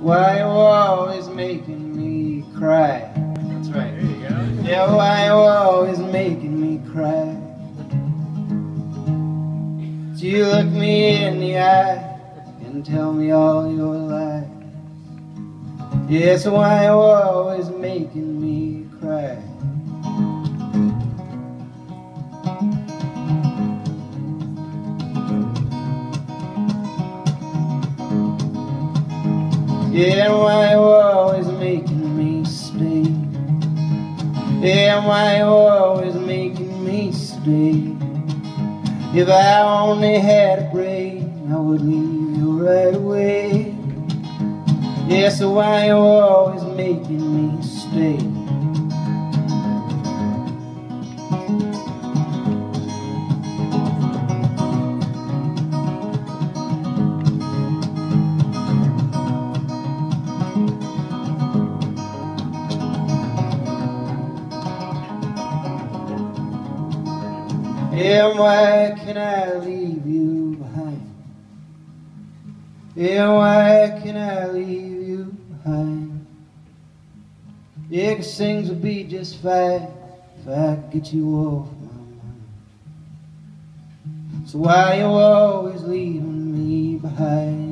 Why you always making me cry? That's right. There you go. Yeah, why you always making me cry? So you look me in the eye and tell me all your lies. Yes, why you always making me cry? Yeah, why you always making me stay? Yeah, why you always making me stay? If I only had a brain, I would leave you right away. Yeah, so why you always making me stay? Yeah, why can I leave you behind? Yeah, why can I leave you behind? Yeah, cause things would be just fine if I could get you off my mind. So why you always leaving me behind?